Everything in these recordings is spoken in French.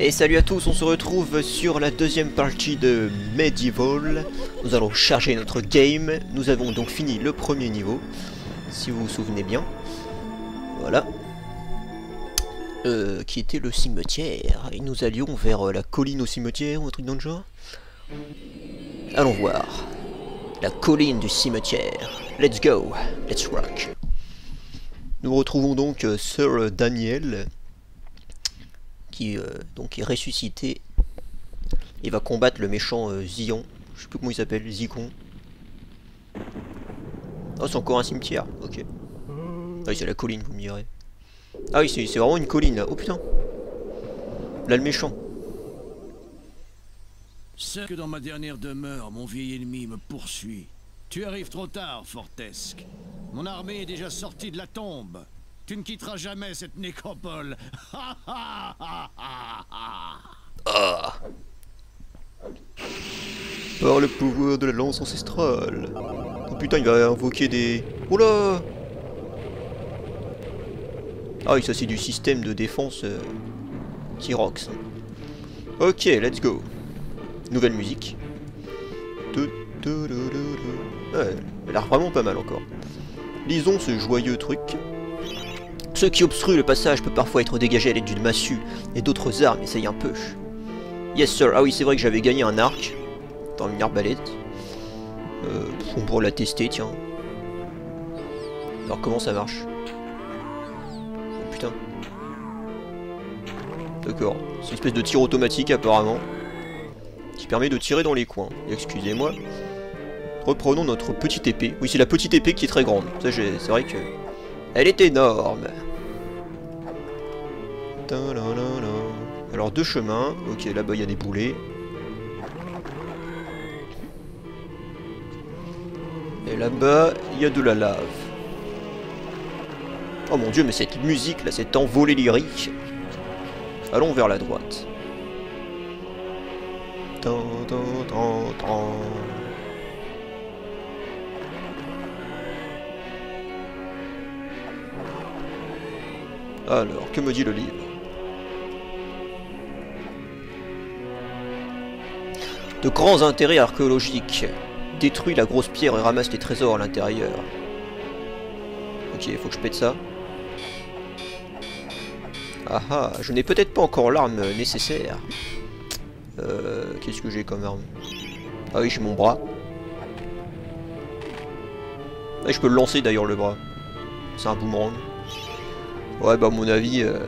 Et salut à tous, on se retrouve sur la deuxième partie de Medieval. Nous allons charger notre game. Nous avons donc fini le premier niveau, si vous vous souvenez bien. Voilà. Euh, qui était le cimetière. Et nous allions vers euh, la colline au cimetière ou un truc dans le genre. Allons voir. La colline du cimetière. Let's go. Let's rock. Nous retrouvons donc euh, Sir Daniel qui euh, donc est ressuscité et va combattre le méchant euh, Zion. Je sais plus comment il s'appelle, Zikon. Oh, c'est encore un cimetière, ok. Ah oui, c'est la colline, vous me direz. Ah oui, c'est vraiment une colline là. Oh putain. Là, le méchant. C'est que dans ma dernière demeure, mon vieil ennemi me poursuit. Tu arrives trop tard, Fortesque. Mon armée est déjà sortie de la tombe. Tu ne quitteras jamais cette nécropole. Ah Par le pouvoir de la lance ancestrale. Oh putain, il va invoquer des... Là Ah oui, ça c'est du système de défense euh, T-Rox. Ok, let's go. Nouvelle musique. Ouais, elle a l'air vraiment pas mal encore. Lisons ce joyeux truc. Ce qui obstrue le passage peut parfois être dégagé à l'aide d'une massue et d'autres armes, essaye un peu. Yes sir, ah oui c'est vrai que j'avais gagné un arc dans une arbalète. Euh, on pourrait la tester tiens. Alors comment ça marche? Oh putain. D'accord, c'est une espèce de tir automatique apparemment. Qui permet de tirer dans les coins. Excusez-moi. Reprenons notre petite épée. Oui c'est la petite épée qui est très grande. Ça c'est vrai que... Elle est énorme. Alors deux chemins. Ok, là-bas il y a des boulets. Et là-bas, il y a de la lave. Oh mon dieu, mais cette musique là, cette envolée lyrique. Allons vers la droite. Alors, que me dit le livre De grands intérêts archéologiques. Détruis la grosse pierre et ramasse les trésors à l'intérieur. Ok, faut que je pète ça. Ah ah, je n'ai peut-être pas encore l'arme nécessaire. Euh, Qu'est-ce que j'ai comme arme? Ah oui, j'ai mon bras. Je peux lancer d'ailleurs le bras. C'est un boomerang. Ouais, bah à mon avis... Euh...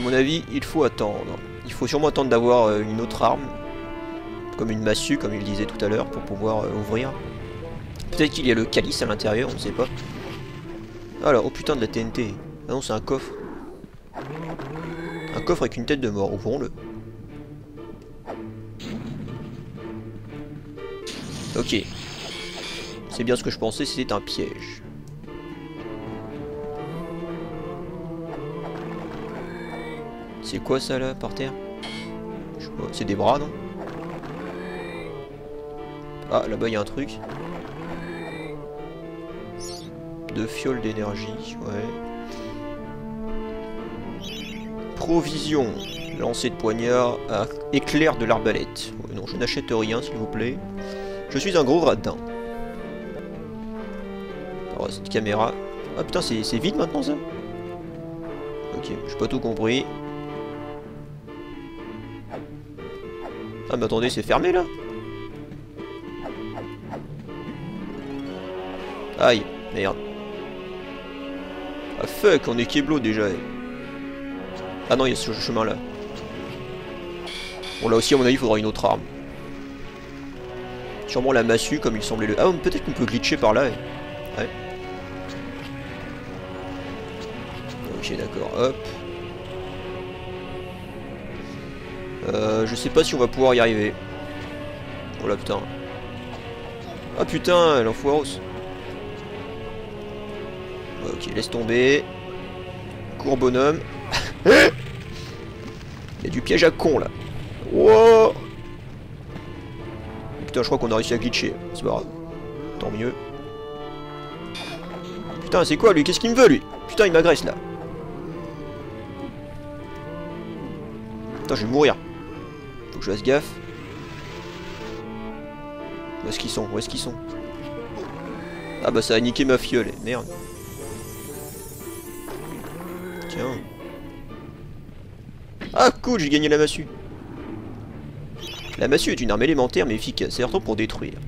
Mon avis, il faut attendre. Il faut sûrement attendre d'avoir euh, une autre arme. Comme une massue, comme il disait tout à l'heure, pour pouvoir euh, ouvrir. Peut-être qu'il y a le calice à l'intérieur, on ne sait pas. Alors, oh putain de la TNT. Ah non, c'est un coffre. Un coffre avec une tête de mort, ouvrons-le. Ok. C'est bien ce que je pensais, c'était un piège. C'est quoi ça là par terre? C'est des bras non? Ah là-bas il y a un truc. Deux fioles d'énergie, ouais. Provision. Lancer de poignard éclair de l'arbalète. Non, je n'achète rien s'il vous plaît. Je suis un gros radin. Alors cette caméra. Ah putain c'est vide maintenant ça? Ok, j'ai pas tout compris. Ah mais attendez, c'est fermé là Aïe, merde. Ah fuck, on est Keblo déjà. Ah non, il y a ce chemin là. Bon là aussi à mon avis il faudra une autre arme. Sûrement la massue comme il semblait le... Ah peut-être qu'on peut glitcher par là. Ouais. Ok d'accord, hop. Euh, je sais pas si on va pouvoir y arriver. Oh là putain. Ah putain, l'enfoiros. Ok, laisse tomber. Cours bonhomme. Il y a du piège à con là. Wow Putain, je crois qu'on a réussi à glitcher. C'est pas grave. Tant mieux. Putain, c'est quoi lui? Qu'est-ce qu'il me veut lui? Putain, il m'agresse là. Putain, je vais mourir. Je fasse gaffe. Où est-ce qu'ils sont? Où est-ce qu'ils sont? Ah bah ça a niqué ma fiole, merde. Tiens. Ah cool, j'ai gagné la massue. La massue est une arme élémentaire mais efficace, certain pour détruire.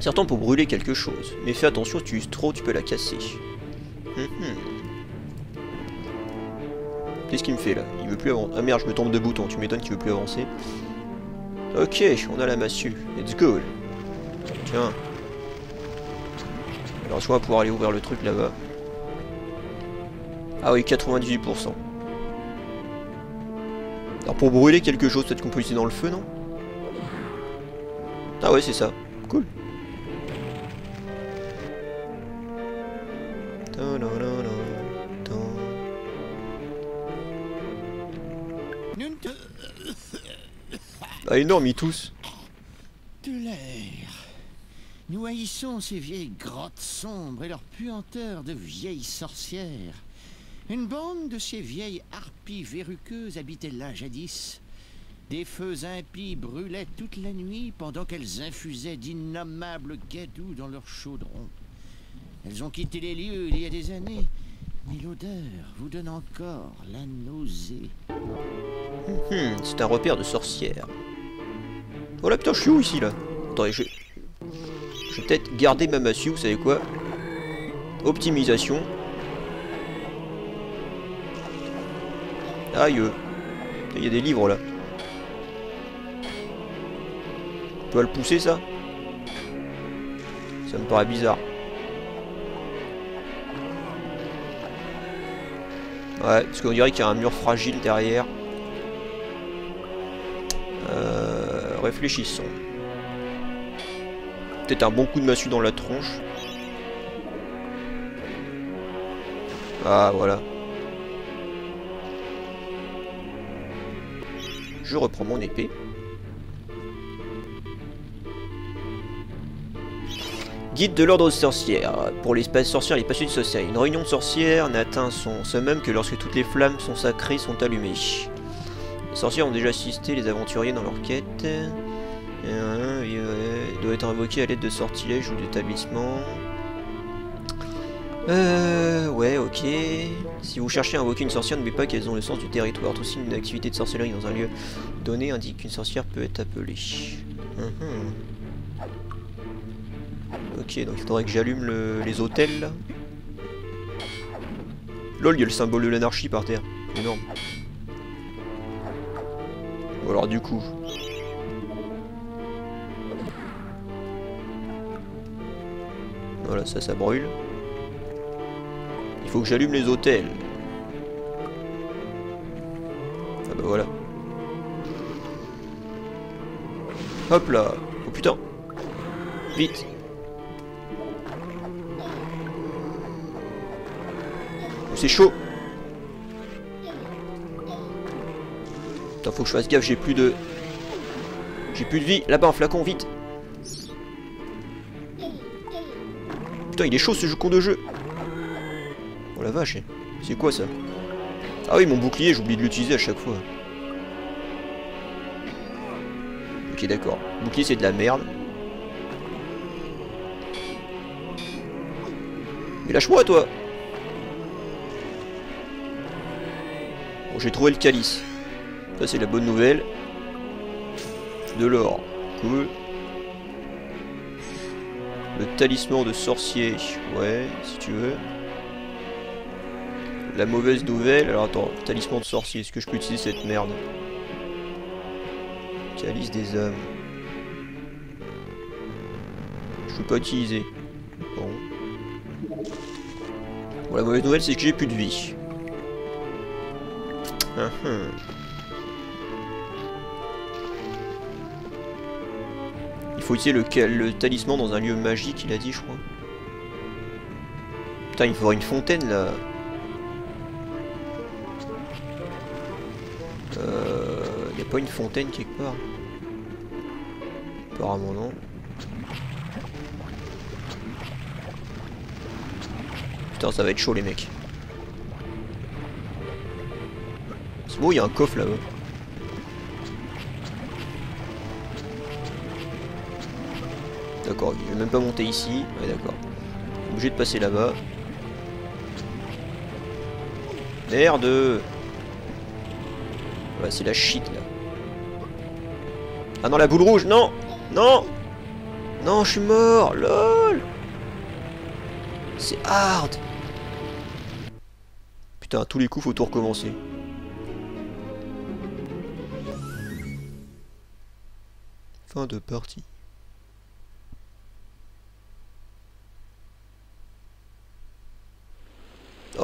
Certain pour brûler quelque chose. Mais fais attention, si tu uses trop, tu peux la casser. Hum. Qu'est-ce qu'il me fait là? Il veut plus avancer. Ah merde, je me tombe de bouton, tu m'étonnes qu'il veut plus avancer. Ok, on a la massue. Let's go. Tiens. Alors je vais pouvoir aller ouvrir le truc là-bas. Ah oui, 98%. Alors pour brûler quelque chose, peut-être qu'on peut utiliser dans le feu, non? Ah ouais, c'est ça. Cool. Ah énorme, ils tous. De l'air. Nous haïssons ces vieilles grottes sombres et leur puanteur de vieilles sorcières. Une bande de ces vieilles harpies verruqueuses habitait là jadis. Des feux impies brûlaient toute la nuit pendant qu'elles infusaient d'innommables gadous dans leurs chaudrons. Elles ont quitté les lieux il y a des années, mais l'odeur vous donne encore la nausée. Hmm, c'est un repère de sorcière. Oh là putain, je suis où ici là Attendez, je... Je vais peut-être garder ma massue, vous savez quoi Optimisation. Aïe. Il y a des livres là. Tu dois le pousser ça Ça me paraît bizarre. Ouais, parce qu'on dirait qu'il y a un mur fragile derrière. Réfléchissons. Peut-être un bon coup de massue dans la tronche. Ah, voilà. Je reprends mon épée. Guide de l'ordre sorcière. Pour l'espace sorcière, les passionnés de sorcière. Une réunion de sorcières n'atteint son summum que lorsque toutes les flammes sont sacrées sont allumées. Les sorcières ont déjà assisté les aventuriers dans leur quête. Euh, il doit être invoqué à l'aide de sortilèges ou d'établissements. Euh, ouais, ok. Si vous cherchez à invoquer une sorcière, n'oubliez pas qu'elles ont le sens du territoire. Aussi, une activité de sorcellerie dans un lieu donné indique qu'une sorcière peut être appelée. Mhm. Ok, donc il faudrait que j'allume les hôtels là. Lol, il y a le symbole de l'anarchie par terre. Énorme. Ou alors du coup. Voilà, ça, ça brûle. Il faut que j'allume les hôtels. Ah bah voilà. Hop là. Oh putain. Vite. Oh, c'est chaud. Putain, faut que je fasse gaffe, j'ai plus de... J'ai plus de vie. Là-bas, un flacon, vite. Putain, il est chaud ce jeu con de jeu. Oh la vache. C'est quoi ça? Ah oui, mon bouclier, j'oublie de l'utiliser à chaque fois. Ok, d'accord. Bouclier, c'est de la merde. Mais lâche-moi, toi Bon, j'ai trouvé le calice. C'est la bonne nouvelle. De l'or. Cool. Le talisman de sorcier. Ouais, si tu veux. La mauvaise nouvelle. Alors attends, talisman de sorcier. Est-ce que je peux utiliser cette merde? Calice des hommes. Je peux pas utiliser. Bon. Bon, la mauvaise nouvelle, c'est que j'ai plus de vie. -huh. Il faut utiliser le, talisman dans un lieu magique, il a dit, je crois. Putain, il faudrait une fontaine, là. Euh... Y a pas une fontaine quelque part? Apparemment non. Putain, ça va être chaud, les mecs. C'est bon, il y a un coffre là-bas. D'accord, je vais même pas monter ici. Ouais, d'accord. Obligé de passer là-bas. Merde Ouais, c'est la shit, là. Ah non, la boule rouge, non Non Non, je suis mort LOL C'est hard Putain, à tous les coups, faut tout recommencer. Fin de partie.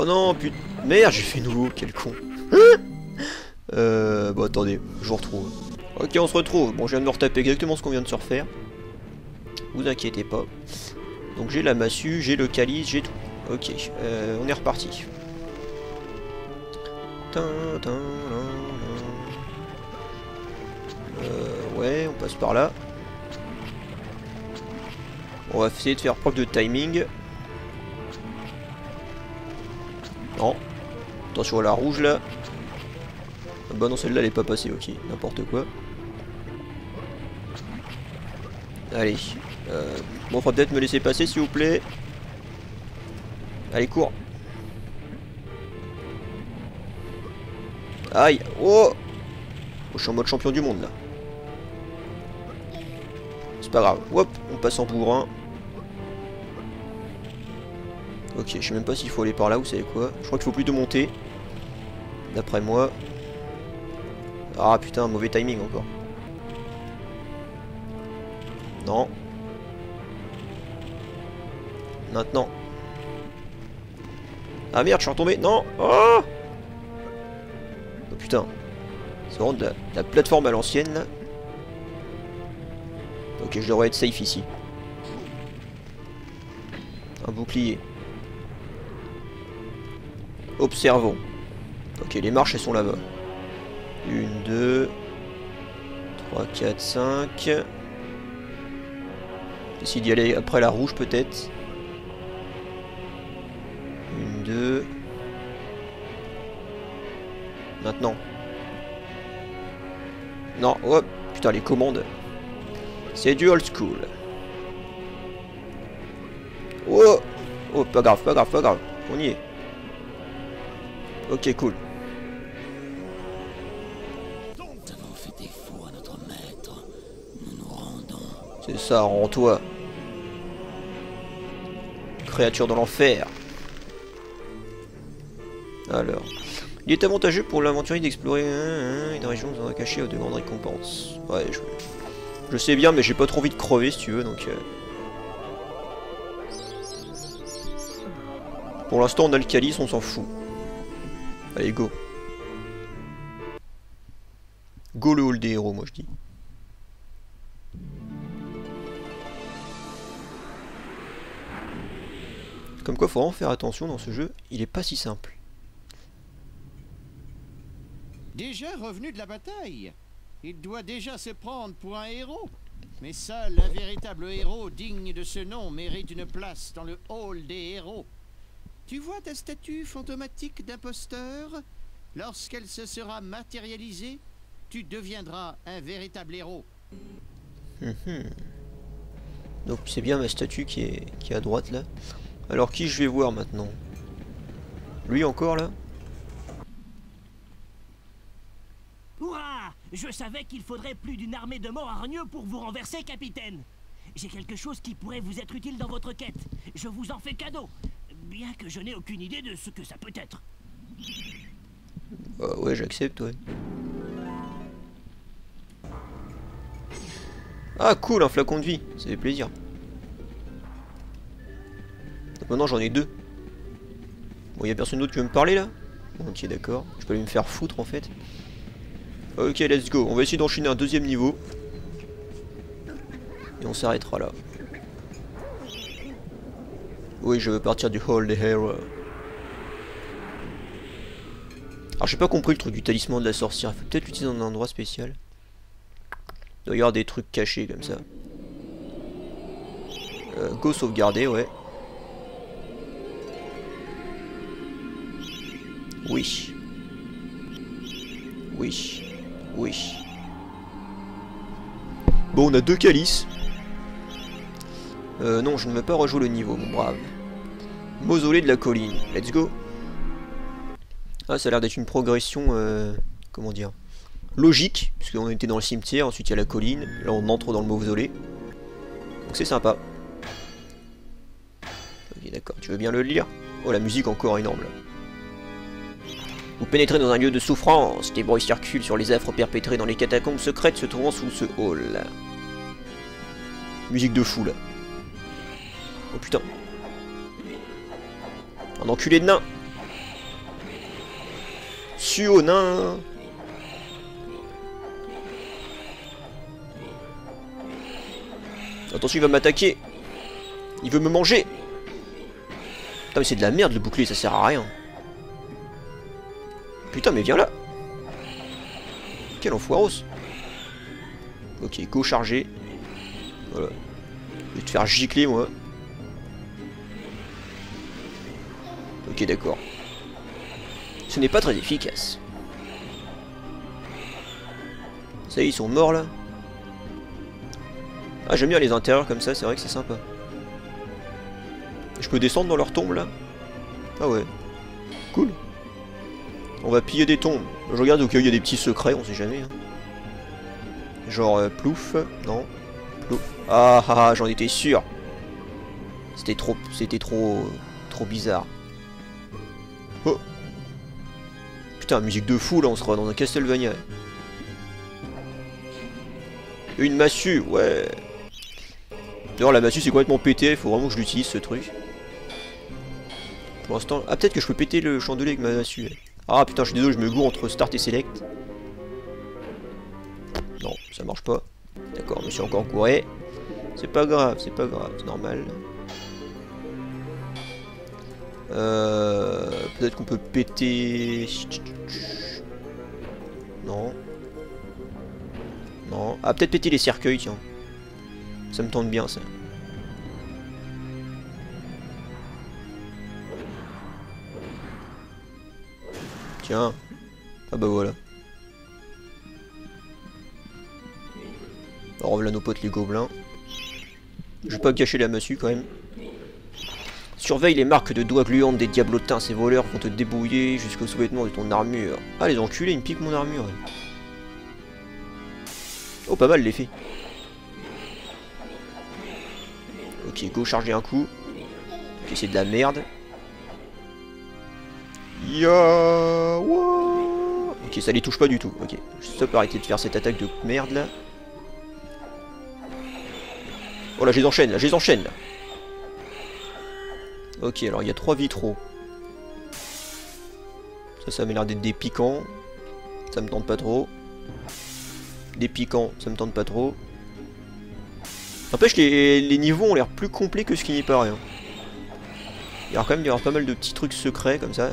Oh non, putain. Merde, j'ai fait nouveau, quel con. euh, bon, attendez, je vous retrouve. Ok, on se retrouve. Bon, je viens de me retaper exactement ce qu'on vient de se refaire. Vous inquiétez pas. Donc j'ai la massue, j'ai le calice, j'ai tout. Ok, euh, on est reparti. Euh, ouais, on passe par là. On va essayer de faire preuve de timing. Non. Attention à la rouge là. Ah bah non, celle-là elle est pas passée, ok. N'importe quoi. Allez. Euh, bon, faudra peut-être me laisser passer s'il vous plaît. Allez, cours. Aïe. Oh, oh Je suis en mode champion du monde là. C'est pas grave. Hop, on passe en bourrin. Ok, je sais même pas s'il faut aller par là, vous savez quoi. Je crois qu'il faut plutôt monter. D'après moi. Ah putain, mauvais timing encore. Non. Maintenant. Ah merde, je suis retombé. Non Oh, oh putain. C'est vraiment de la, plateforme à l'ancienne là. Ok, je devrais être safe ici. Un bouclier. Observons. Ok, les marches, elles sont là-bas. Une, deux... 3, 4, 5... J'essaie d'y aller après la rouge, peut-être. Une, deux... Maintenant. Non, oh, putain, les commandes. C'est du old school. Oh Oh, pas grave, pas grave, pas grave. On y est. Ok, cool. C'est ça, rends-toi. Créature de l'enfer. Alors. Il est avantageux pour l'aventurier d'explorer une région dans cachée de grandes récompenses. Ouais, je, je sais bien, mais j'ai pas trop envie de crever si tu veux, donc... Euh. Pour l'instant, on a le calice, on s'en fout. Allez, go. Go le hall des héros, moi je dis. Comme quoi, faut vraiment faire attention dans ce jeu, il est pas si simple. Déjà revenu de la bataille Il doit déjà se prendre pour un héros. Mais seul un véritable héros digne de ce nom mérite une place dans le hall des héros. Tu vois ta statue fantomatique d'imposteur? Lorsqu'elle se sera matérialisée, tu deviendras un véritable héros. Mhm. Donc c'est bien ma statue qui est, qui est à droite là. Alors qui je vais voir maintenant? Lui encore là? Hurrah Je savais qu'il faudrait plus d'une armée de morts hargneux pour vous renverser, capitaine. J'ai quelque chose qui pourrait vous être utile dans votre quête. Je vous en fais cadeau. Bien que je n'ai aucune idée de ce que ça peut être. Bah ouais, j'accepte, ouais. Ah cool, un flacon de vie, ça fait plaisir. maintenant j'en ai deux. Bon, y a personne d'autre qui veut me parler là? Ok, d'accord. Je peux aller me faire foutre en fait. Ok, let's go. On va essayer d'enchaîner un deuxième niveau. Et on s'arrêtera là. Oui, je veux partir du Hall des Heroes. Alors j'ai pas compris le truc du talisman de la sorcière. Il faut peut-être l'utiliser dans un endroit spécial. Il doit y avoir des trucs cachés comme ça. Euh, go sauvegarder, ouais. Oui. Oui. Oui. Bon, on a deux calices. Euh, non, je ne veux pas rejouer le niveau, mon brave. Mausolée de la colline. Let's go. Ah, ça a l'air d'être une progression, euh, comment dire, logique, puisqu'on était dans le cimetière, ensuite il y a la colline, là on entre dans le mausolée. Donc c'est sympa. Ok, d'accord, tu veux bien le lire? Oh, la musique encore énorme, là. Vous pénétrez dans un lieu de souffrance. Des bruits circulent sur les affres perpétrés dans les catacombes secrètes se trouvant sous ce hall. Musique de fou, là. Oh putain. Un enculé de nain Suo nain Attention, il va m'attaquer Il veut me manger Putain, mais c'est de la merde le bouclier, ça sert à rien. Putain, mais viens là Quel enfoiros Ok, go charger. Voilà. Je vais te faire gicler, moi. Ok, d'accord. Ce n'est pas très efficace. Ça y est, ils sont morts, là. Ah, j'aime bien les intérieurs comme ça, c'est vrai que c'est sympa. Je peux descendre dans leur tombe, là? Ah ouais. Cool. On va piller des tombes. Je regarde au cas où il y a des petits secrets, on sait jamais. Hein. Genre euh, plouf, non Plouf. Ah ah, ah j'en étais sûr. C'était trop, c'était trop, trop bizarre. Oh. Putain, musique de fou là, on sera dans un Castlevania. Une massue, ouais. D'ailleurs, la massue c'est complètement pété, faut vraiment que je l'utilise ce truc. Pour l'instant. Ah, peut-être que je peux péter le chandelier avec ma massue. Ah putain, je suis désolé, je me gourre entre Start et Select. Non, ça marche pas. D'accord, je me suis encore couré. C'est pas grave, c'est pas grave, c'est normal. Euh, Peut-être qu'on peut péter... Non. Non. Ah, peut-être péter les cercueils, tiens. Ça me tente bien, ça. Tiens. Ah bah voilà. Alors voilà nos potes les gobelins. Je vais pas cacher la massue quand même. Surveille les marques de doigts gluantes des diablotins, ces voleurs vont te débrouiller jusqu'au sous-vêtement de ton armure. Ah les enculés, ils me piquent mon armure. Oh pas mal l'effet. Ok, go charger un coup. Ok, c'est de la merde. Ya Ok, ça les touche pas du tout. Ok, stop, arrêtez de faire cette attaque de merde là. Oh là, je les enchaîne, là, je les enchaîne là. Ok, alors il y a trois vitraux. Ça, ça m'a l'air d'être des piquants. Ça me tente pas trop. Des piquants, ça me tente pas trop. N'empêche, les, les niveaux ont l'air plus complets que ce qui n'y paraît. Hein. Il y a quand même y avoir pas mal de petits trucs secrets comme ça.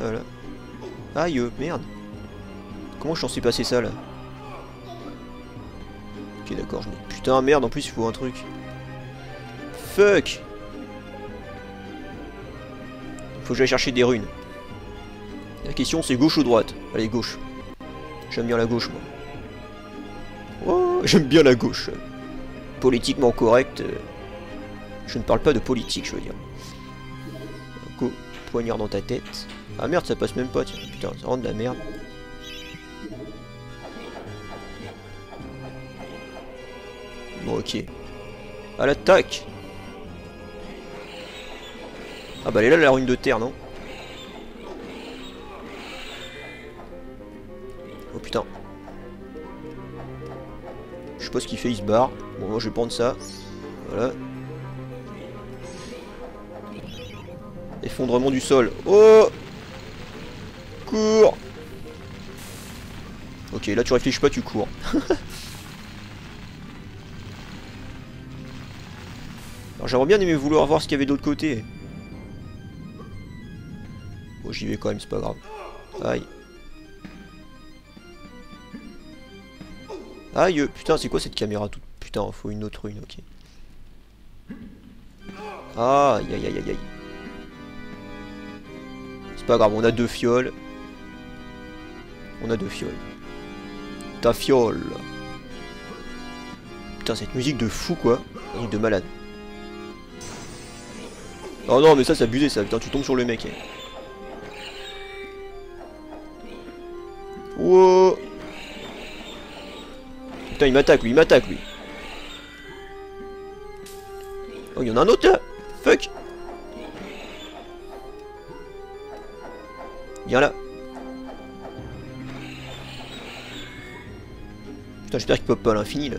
Aïe, merde. Comment je t'en suis passé ça là? Ok, d'accord, je Putain, merde, en plus il faut un truc. Fuck Faut que j'aille chercher des runes. La question c'est gauche ou droite? Allez, gauche. J'aime bien la gauche, moi. Oh, j'aime bien la gauche. Politiquement correct. Euh, je ne parle pas de politique, je veux dire. Go, poignard dans ta tête. Ah merde, ça passe même pas, tiens. Putain, ça rend de la merde. Bon, ok. À l'attaque Ah bah elle est là la ruine de terre, non Oh putain. Je sais pas ce qu'il fait, il se barre. Bon, moi je vais prendre ça. Voilà. Effondrement du sol. Oh Cours Ok, là tu réfléchis pas, tu cours. J'aimerais bien aimé vouloir voir ce qu'il y avait d'autre côté. J'y vais quand même, c'est pas grave. Aïe. Aïe, putain, c'est quoi cette caméra toute Putain, faut une autre une, ok. Aïe, aïe, aïe, aïe, aïe. C'est pas grave, on a deux fioles. On a deux fioles. Ta fiole. Putain, cette musique de fou, quoi. Musique de malade. Oh non, mais ça, c'est abusé ça. Putain, tu tombes sur le mec. eh. Wow. Putain, il m'attaque, lui, il m'attaque, lui. Oh, il y en a un autre là Fuck Viens là. Putain, j'espère qu'il pop pas à l'infini là.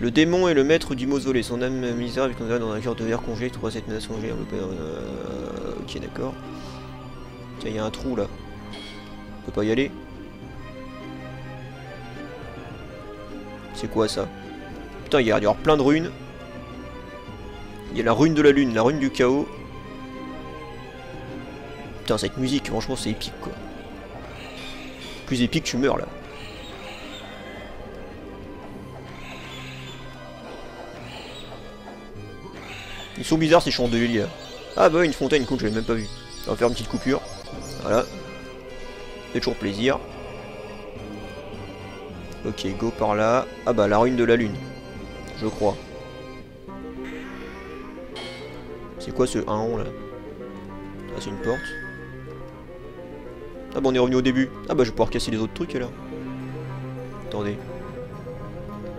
Le démon est le maître du mausolée. Son âme misérable est dans un cœur de verre congé. Trouve cette menace congé. Euh... Ok, d'accord. Il y a un trou là. On peut pas y aller C'est quoi ça? Putain, il y a il y a plein de runes. Il y a la rune de la lune, la rune du chaos. Putain, cette musique, franchement, c'est épique quoi. Plus épique, tu meurs là. Ils sont bizarres ces chandeliers là. Ah bah une fontaine, cool, j'avais même pas vu. On va faire une petite coupure. Voilà. C'est toujours plaisir. Ok, go par là. Ah bah la rune de la lune. Je crois. C'est quoi ce 1 on là? Ah c'est une porte. Ah bah on est revenu au début. Ah bah je vais pouvoir casser les autres trucs là. Attendez.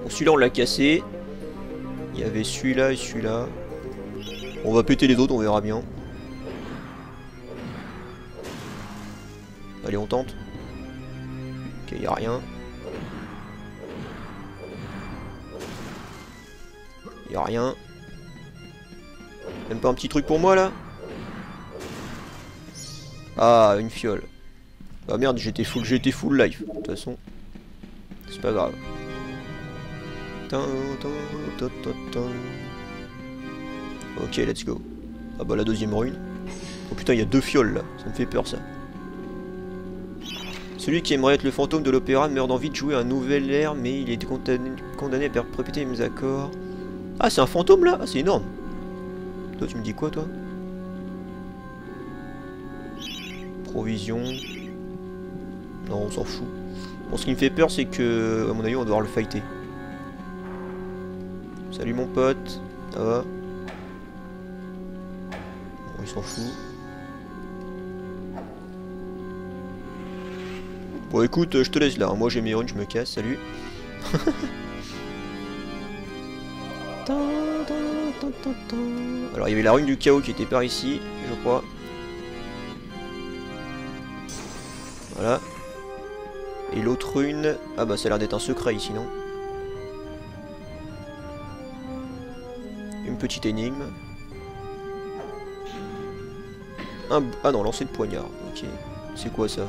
Bon celui-là on l'a cassé. Il y avait celui-là et celui-là. On va péter les autres, on verra bien. Allez, on tente. Ok, y a rien. Y a rien. Même pas un petit truc pour moi là? Ah, une fiole. Ah merde, j'étais full, j'étais full life. De toute façon, c'est pas grave. Ok, let's go. Ah bah la deuxième rune. Oh putain, il y a deux fioles là. Ça me fait peur ça. Celui qui aimerait être le fantôme de l'opéra meurt d'envie de jouer un nouvel air, mais il condamné, condamné à perpétuer les mêmes accords. Ah, c'est un fantôme là? Ah, c'est énorme. Toi, tu me dis quoi, toi? Provision. Non, on s'en fout. Bon, ce qui me fait peur, c'est que, à mon avis, on va devoir le fighter. Salut mon pote. Ça va? Bon, il s'en fout. Bon écoute, euh, je te laisse là, moi j'ai mes runes, je me casse, salut. Alors il y avait la rune du chaos qui était par ici, je crois. Voilà. Et l'autre rune... Ah bah ça a l'air d'être un secret ici, non? Une petite énigme. Un... Ah non, lancer de poignard, ok. C'est quoi ça?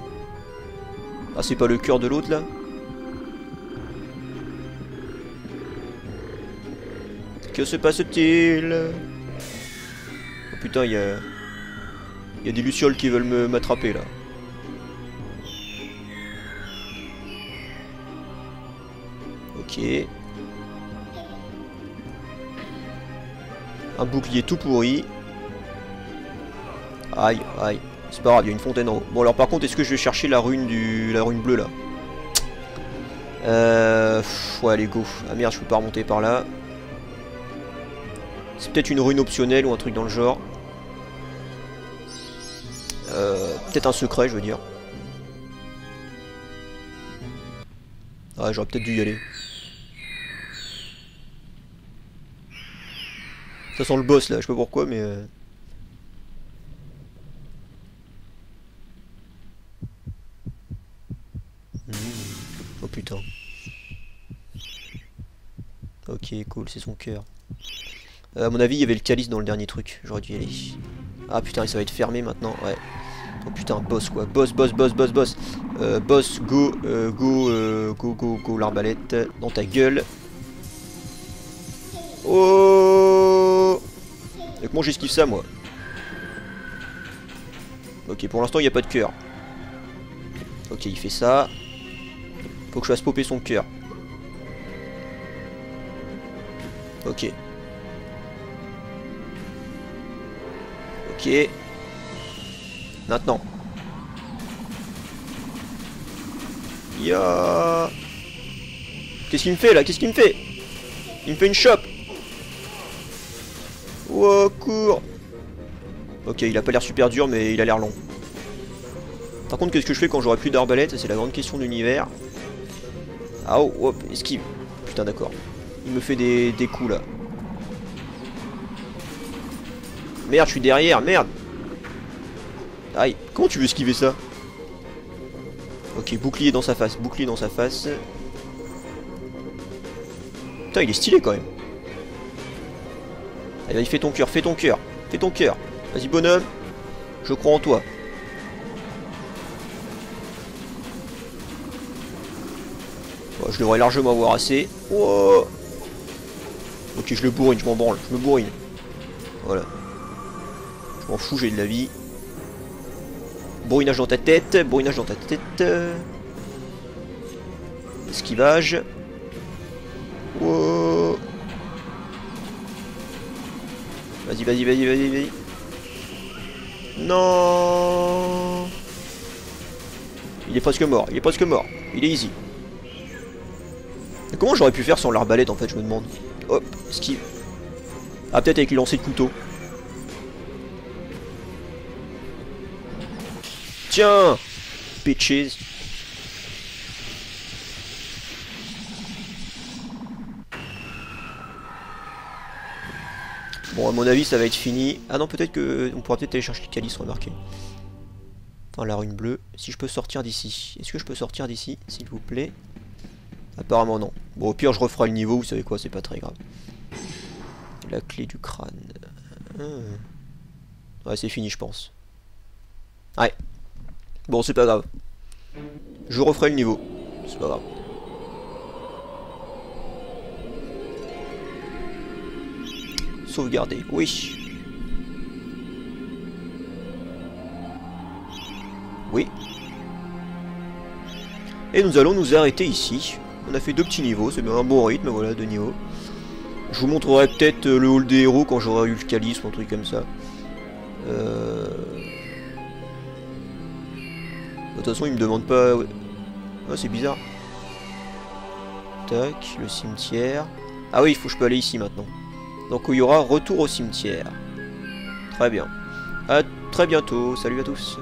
Ah, c'est pas le cœur de l'autre là Que se passe-t-il? Oh putain, il y a... Il des lucioles qui veulent m'attraper là. Ok. Un bouclier tout pourri. Aïe, aïe. C'est pas grave, il y a une fontaine en haut. Bon alors par contre, est-ce que je vais chercher la rune du la rune bleue là? Euh... ouais, allez, go. Ah merde, je peux pas remonter par là. C'est peut-être une rune optionnelle ou un truc dans le genre. Euh... Peut-être un secret, je veux dire. Ah, j'aurais peut-être dû y aller. Ça sent le boss là, je sais pas pourquoi, mais... euh, Oh putain. Ok, cool, c'est son cœur. Euh, à mon avis, il y avait le calice dans le dernier truc. J'aurais dû y aller. Ah putain, ça va être fermé maintenant. Ouais. Oh putain, boss quoi. Boss, boss, boss, boss, boss. Euh, boss, go, euh, go, euh, go, go, go, l'arbalète. Dans ta gueule. Oh Et comment j'esquive ça, moi Ok, pour l'instant, il n'y a pas de cœur. Ok, il fait ça. Faut que je fasse popper son cœur. Ok. Ok. Maintenant. Ya. Qu'est-ce qu'il me fait là? Qu'est-ce qu'il me fait? Il me fait une chope. Oh, cours Ok, il a pas l'air super dur, mais il a l'air long. Par contre, qu'est-ce que je fais quand j'aurai plus d'arbalète? C'est la grande question de l'univers. Ah oh, hop, esquive. Putain, d'accord. Il me fait des, des coups, là. Merde, je suis derrière, merde Aïe, comment tu veux esquiver ça? Ok, bouclier dans sa face, bouclier dans sa face. Putain, il est stylé quand même. Allez, vas-y, fais ton cœur, fais ton cœur, fais ton cœur. Vas-y, bonhomme, je crois en toi. Je devrais largement avoir assez. Ok, je le bourrine, je m'en branle, je me bourrine. Voilà. Je m'en fous, j'ai de la vie. Bourrinage dans ta tête, bourrinage dans ta tête. Esquivage. Vas-y, vas-y, vas-y, vas-y, vas-y. Non Il est presque mort, il est presque mort. Il est easy. Comment j'aurais pu faire sans l'arbalète en fait, je me demande. Hop, esquive. Ah, peut-être avec les lancers de couteau. Tiens Bitches Bon, à mon avis, ça va être fini. Ah non, peut-être que... On pourra peut-être aller chercher le calice, remarquez. Enfin, la rune bleue. Si je peux sortir d'ici. Est-ce que je peux sortir d'ici, s'il vous plaît? Apparemment, non. Bon, au pire, je referai le niveau, vous savez quoi, c'est pas très grave. La clé du crâne. Ah. Ouais, c'est fini, je pense. Ouais. Bon, c'est pas grave. Je referai le niveau. C'est pas grave. Sauvegarder, oui. Oui. Et nous allons nous arrêter ici. On a fait deux petits niveaux, c'est bien un bon rythme, voilà, deux niveaux. Je vous montrerai peut-être le hall des héros quand j'aurai eu le calice ou un truc comme ça. Euh... De toute façon, il me demande pas... Oh, c'est bizarre. Tac, le cimetière. Ah oui, il faut que je peux aller ici maintenant. Donc il y aura retour au cimetière. Très bien. À très bientôt. Salut à tous.